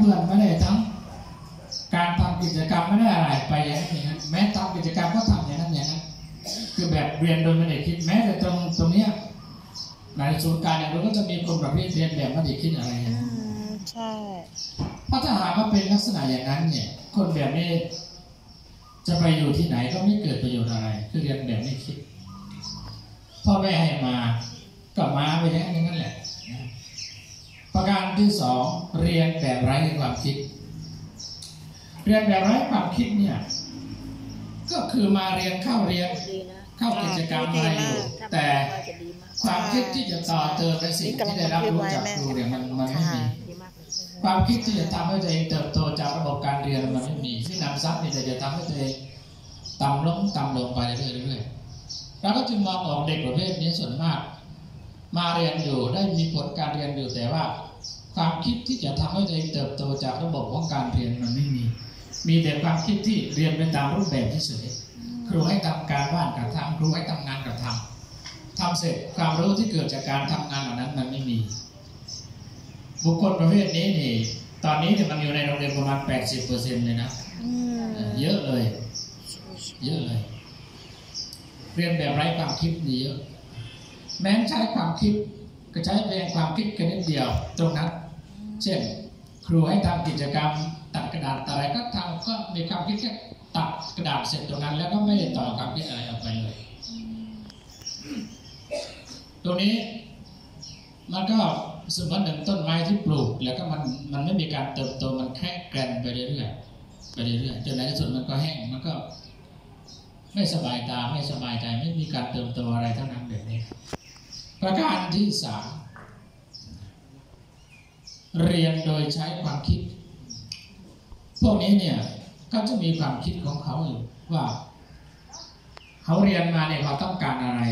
เพื่อนไม่ได้ทั้งการทำกิจกรรมไม่ได้อะไรไปอย่างนั้นอย่างนั้นแม้ทำกิจกรรมก็ทำอย่างนั้นอย่างนั้นคือแบบเรียนโดยไม่ได้คิดแม้แต่ตรงตรงเนี้ยในศูนย์การเนี่ยเราก็จะมีคนประเภทเรียนแบบไม่ได้คิดอะไรอ่าใช่เพราะถ้าหากว่าเป็นลักษณะอย่างนั้นเนี่ย คนแบบนี้จะไปอยู่ที่ไหนก็ไม่เกิดประโยชน์อะไร คือเรียนแบบไม่คิดพ่อแม่ให้มาก็มาไปอย่างนั้นแหละ ที่สองเรียนแบบไร้ความคิด เรียนแบบไร้ความคิดเนี่ย ก็คือมาเรียนเข้าเรียนเข้ากิจกรรมอะไรอยู่แต่ความคิดที่จะต่อเติมในสิ่งที่ได้รับรู้จากครูเนี่ยมันมันไม่มีความคิดที่จะทำให้ตัวเองเติบโตจากระบบการเรียนมันไม่มีที่นำซับนี่แต่จะทำให้ตัวเองต่ำลงต่ำลงไปเรื่อยๆเราก็จึงมองออกเด็กประเภทนี้ส่วนมาก มาเรียนอยู่ได้มีผลการเรียนอยู่แต่ว่า ความคิดที่จะทำให้ตัวเองเติบโตจากระบบของการเรียนมันไม่มี มีแต่ความคิดที่เรียนไปตามรูปแบบเฉยๆครูให้ทำการบ้านกับทำครูให้ทำงานกับทำทำเสร็จความรู้ที่เกิดจากการทำงานเหล่านั้นมันไม่มี บุคคลประเภทนี้นี่ตอนนี้เนี่ยมันอยู่ในโรงเรียนประมาณ 80เปอร์เซ็นต์เลยนะอืมเออเยอะเลย เยอะเลย เรียนแบบไร้ความคิดนี่เยอะ แม้นใช้ความคิดก็ใช้เพียงความคิดแค่นิดเดียว ตรงนั้น เช่นครูให้ทำกิจกรรมตัดกระดาษอะไรก็ทำก็มีความคิดแค่ตัดกระดาษเสร็จตรงนั้น แล้วก็ไม่ได้ต่อความคิดอะไรออกไปเลย ตรงนี้มันก็สมือนหนึ่งต้นไม้ที่ปลูก แล้วก็มันมันไม่มีการเติบโตมันแค่แกรนไปเรื่อยๆไปเรื่อยๆจนในที่สุดมันก็แห้งมันก็ไม่สบายตาไม่สบายใจไม่มีการเติบโตอะไรทั้งนั้นแบบนี้ ประการที่สาม เรียนโดยใช้ความคิด พวกนี้เนี่ยก็จะมีความคิดของเขาอยู่ว่า เขาเรียนมาเนี่ยเขาต้องการอะไร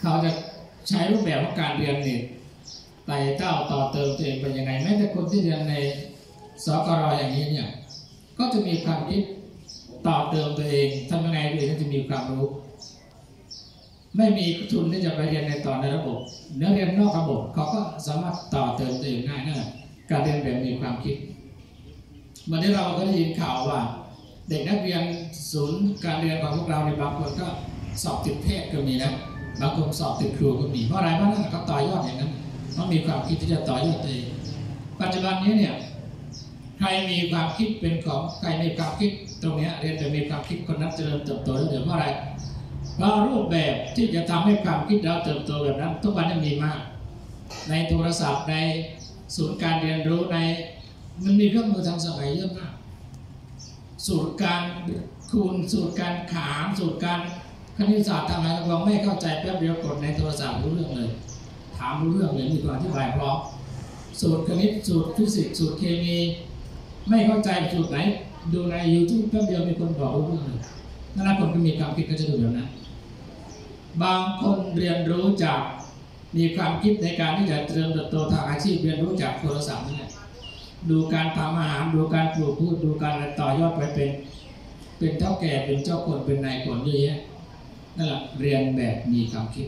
เขาจะใช้รูปแบบของการเรียนเนี่ยไต่เต้าต่อเติมตัวเองเป็นยังไงแม้แต่คนที่เรียนในสกรอย่างนี้เนี่ยก็จะมีความคิดต่อเติมตัวเองทำยังไงตัวเองจะมีความรู้ ไม่มีทุนที่จะไปเรียนในต่อในระบบเนื้อเรียนนอกระบบเขาก็สามารถต่อเติมตัวเองง่ายนั่นแหละการเรียนแบบมีความคิดวันนี้เราก็ได้ยินข่าวว่า เด็กนักเรียนศูนย์การเรียนของพวกเราในบางคนก็สอบติดเพศก็มีนะบางคนสอบติดครูก็มีเพราะอะไรเพราะนั่นเขาต่อยอดอย่างนั้นต้องมีความคิดที่จะต่อยอดตัวเองปัจจุบันนี้เนี่ยใครมีความคิดเป็นของใครมีความคิดตรงนี้เรียนแต่มีความคิดคนนั้นจะเริญเติบโตได้เดี๋ยวเพราะอะไร เพราะรูปแบบที่จะทำให้ความคิดเราเติบโตแบบนั้น ทุกวันนี้มีมาก ในโทรศัพท์ในศูนย์การเรียนรู้ในมันมีเครื่องมือทันสมัยเยอะมาก สูตรการคูณสูตรการขานสูตรการคณิตศาสตร์ทำอะไรเราไม่เข้าใจแป๊บเดียวกดในโทรศัพท์รู้เรื่องเลย ถามรู้เรื่องเลยมีความอธิบายพร้อมสูตรคณิตสูตรฟิสิกส์สูตรเคมี ไม่เข้าใจสูตรไหน ดูใน YouTube แป๊บเดียวมีคนบอกรู้เรื่องเลยนั่นแหละคนก็มีความคิดก็จะดูแบบนั้น บางคนเรียนรู้จากมีความคิดในการที่จะเจริญเติบโตทางอาชีพเรียนรู้จากโทรศัพท์นี่แหละดูการทำอาหารดูการปลูกพืชดูการอะไรต่อยอดไปเป็น เป็นเท่าแก่เป็นเจ้าคนเป็นนายคนเยอะแยะนั่นแหละเรียนแบบมีความคิด